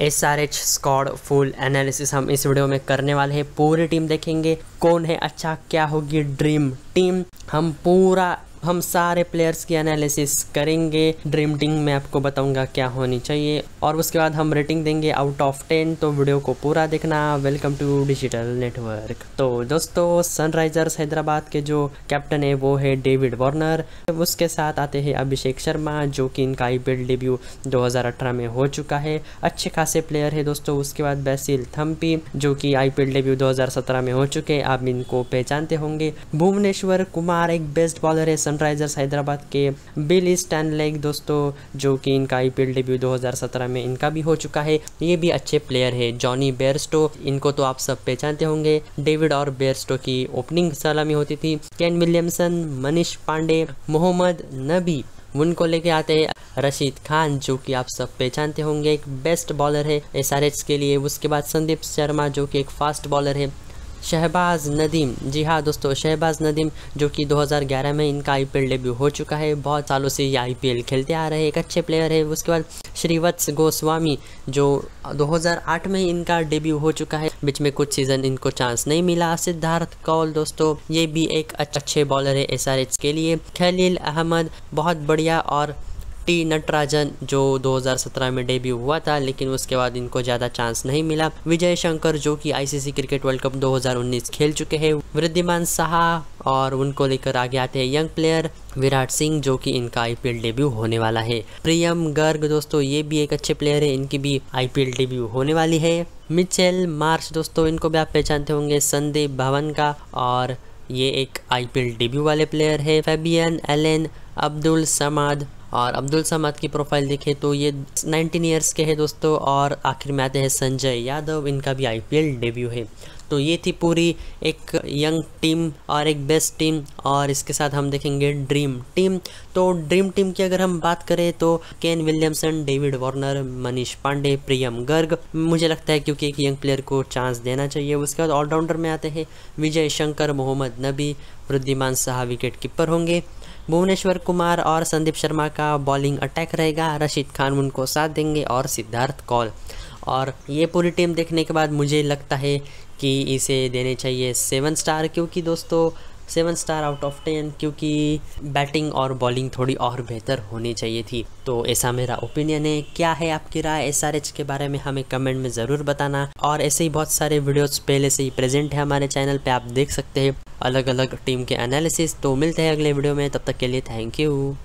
S R H squad full analysis हम इस video में करने वाले हैं। पूरी टीम देखेंगे कौन है अच्छा क्या होगी ड्रीम टीम हम पूरा हम सारे प्लेयर्स की एनालिसिस करेंगे। ड्रीम टीम में आपको बताऊँगा क्या होनी चाहिए। और उसके बाद हम रेटिंग देंगे आउट ऑफ़ टेन तो वीडियो को पूरा देखना। वेलकम टू डिजिटल नेटवर्क तो दोस्तों सनराइजर्स हैदराबाद के जो कैप्टन है, वो है डेविड वार्नर उसके साथ आते हैं अभिषेक शर्मा, जो कि इनका आईपीएल डेब्यू 2018 में हो चुका है। अच्छे खासे प्लेयर है दोस्तों। उसके बाद बैसिल थम्पी जो कि आई डेब्यू 2017 में हो चुके आप इनको पहचानते होंगे। भुवनेश्वर कुमार एक बेस्ट बॉलर है सनराइजर्स हैदराबाद के बिल स्टैनलेग दोस्तों, जो कि इनका आई डेब्यू 2017 में इनका भी हो चुका है, ये भी अच्छे प्लेयर है। जॉनी बेयरस्टो इनको तो आप सब पहचानते होंगे। डेविड और बेयरस्टो की ओपनिंग सलामी होती थी। केन विलियमसन मनीष पांडे मोहम्मद नबी उनको लेके आते हैं रशीद खान, जो कि आप सब पहचानते होंगे। एक बेस्ट बॉलर है एस के लिए। उसके बाद संदीप शर्मा, जो कि एक फास्ट बॉलर है। शहबाज नदीम। जी हाँ दोस्तों, शहबाज नदीम, जो कि 2011 में इनका आईपीएल डेब्यू हो चुका है। बहुत सालों से ये आईपीएल खेलते आ रहे हैं, एक अच्छे प्लेयर है। उसके बाद श्रीवत्स गोस्वामी, जो 2008 में इनका डेब्यू हो चुका है। बीच में कुछ सीज़न इनको चांस नहीं मिला। सिद्धार्थ कौल दोस्तों, ये भी एक अच्छे बॉलर है एसआरएच के लिए। खलील अहमद, बहुत बढ़िया और टी नटराजन, जो 2017 में डेब्यू हुआ था, लेकिन उसके बाद इनको ज़्यादा चांस नहीं मिला। विजय शंकर, जो कि आईसीसी क्रिकेट वर्ल्ड कप 2019 खेल चुके हैं वृद्धिमान साहा और उनको लेकर आगे आते हैं यंग प्लेयर विराट सिंह, जो कि इनका आईपीएल डेब्यू होने वाला है। प्रियम गर्ग, दोस्तों, ये भी एक अच्छे प्लेयर है, इनकी भी आईपीएल डेब्यू होने वाली है। मिचेल मार्च दोस्तों, इनको भी आप पहचानते होंगे, संदीप भवन का, और ये एक आईपीएल डेब्यू वाले प्लेयर है। फेबियन, एलेन, अब्दुल, समाद और अब्दुल समद की प्रोफ़ाइल देखें तो ये 19 ईयर्स के हैं दोस्तों और आखिर में आते हैं संजय यादव, इनका भी आईपीएल डेब्यू है। तो ये थी पूरी एक यंग टीम और एक बेस्ट टीम और इसके साथ हम देखेंगे ड्रीम टीम। तो ड्रीम टीम की अगर हम बात करें तो Kane Williamson, David Warner, Manish Pandey, Priyam Garg. मुझे लगता है क्योंकि एक यंग प्लेयर को चांस देना चाहिए। उसके बाद ऑलराउंडर में आते हैं विजय शंकर, मोहम्मद नबी वृद्धिमान शाह विकेट कीपर होंगे। भुवनेश्वर कुमार और संदीप शर्मा का बॉलिंग अटैक रहेगा। रशीद खान उनको साथ देंगे और सिद्धार्थ कौल। और ये पूरी टीम देखने के बाद मुझे लगता है कि इसे देने चाहिए सेवन स्टार, क्योंकि दोस्तों, seven star out of ten क्योंकि बैटिंग और बॉलिंग थोड़ी और बेहतर होनी चाहिए थी। तो ऐसा मेरा ओपिनियन है। क्या है आपकी राय? एसआरएच के बारे में हमें कमेंट में ज़रूर बताना। और ऐसे ही बहुत सारे वीडियोस पहले से ही प्रेजेंट है हमारे चैनल पे, आप देख सकते हैं। अलग अलग टीम के एनालिसिस तो मिलते हैं अगले वीडियो में, तब तक के लिए थैंक यू